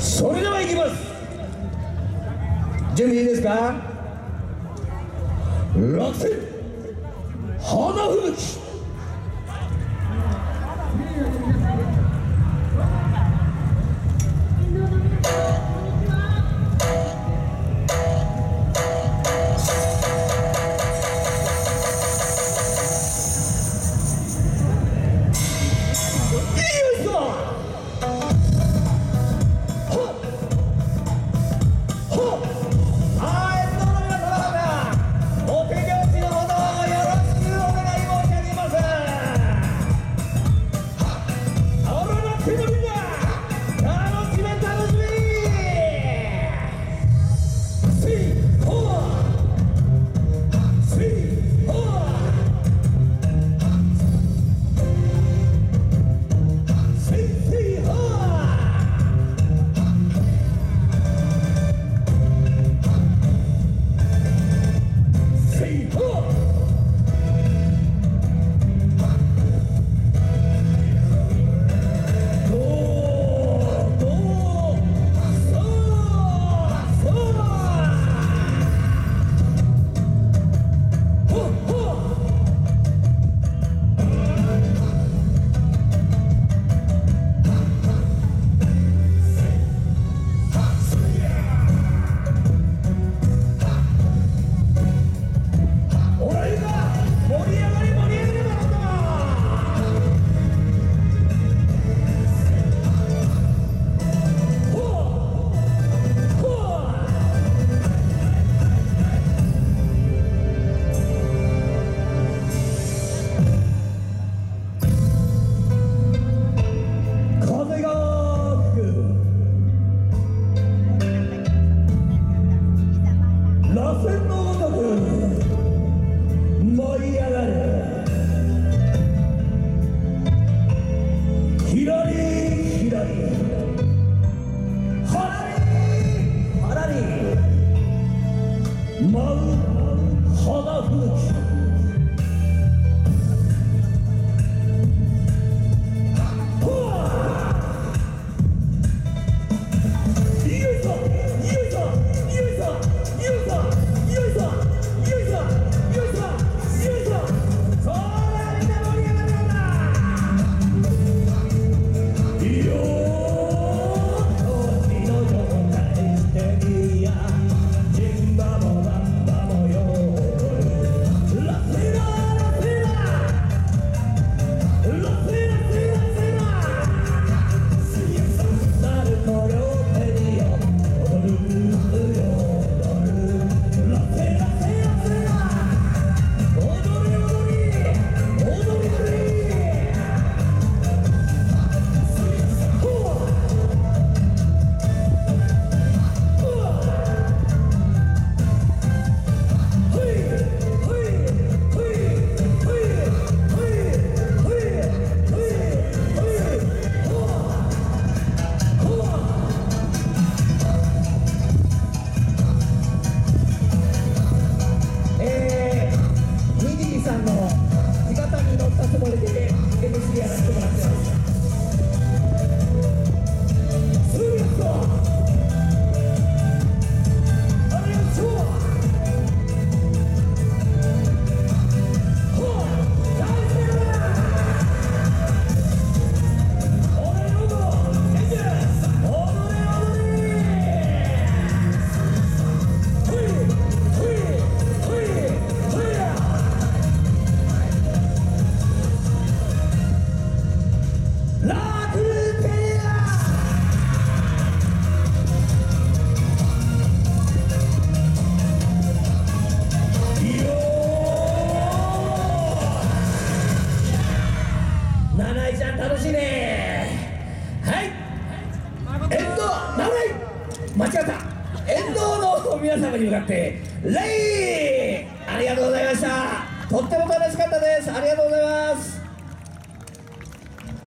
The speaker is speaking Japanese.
それでは行きます。準備いいですか？落選花吹雪。hacernos 間違った。遠藤の皆様に向かってレイ。ありがとうございました。とっても楽しかったです。ありがとうございます。